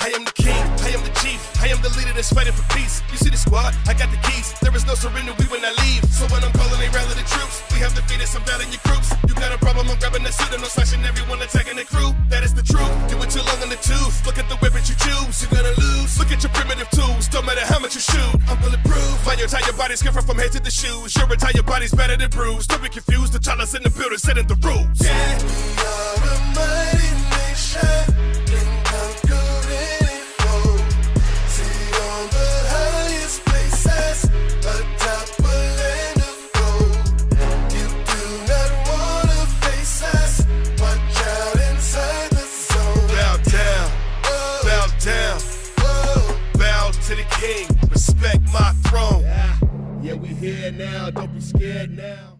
I am the king, I am the chief, I am the leader that's fighting for peace. You see the squad, I got the keys. There is no surrender, we will not leave. So when I'm calling, they rally the troops. We have defeated some bad in your groups. You got a problem, I'm grabbing the suit, I'm slashing everyone attacking the crew. That is the truth. Do it too long in the tooth. Look at the weapons you choose, you're gonna lose. Look at your primitive tools, don't matter how much you shoot. I'm bulletproof. Find your entire body's different from head to the shoes. Your entire body's better than bruised. Don't be confused, the child's in the building, setting the rules. Yeah, we are a mighty nation. now. Don't be scared now.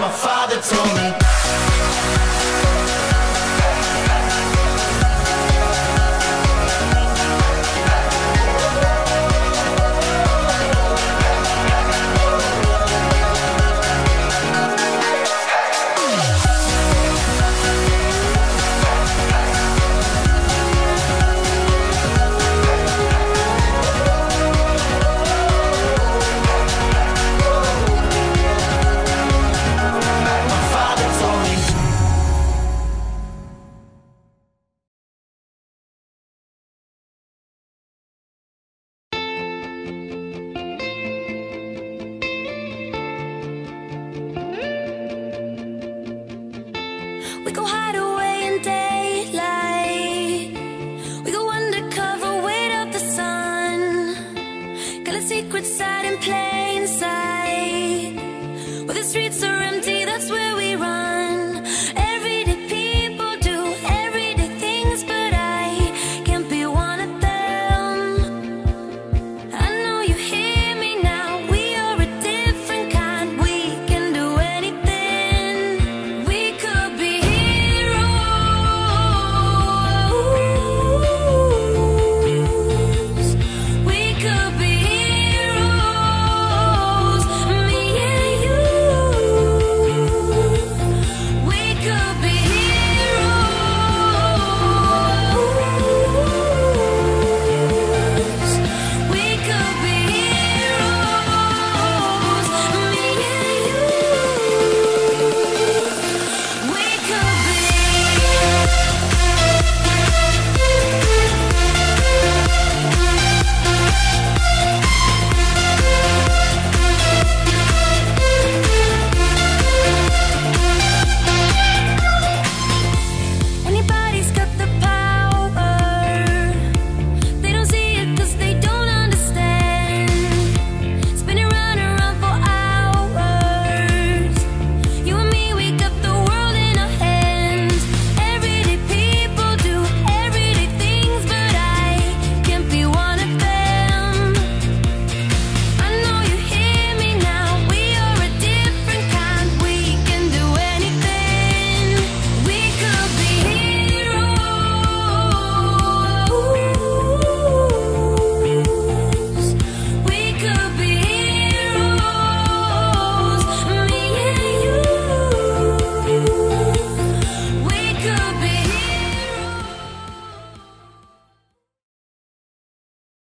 my father told me.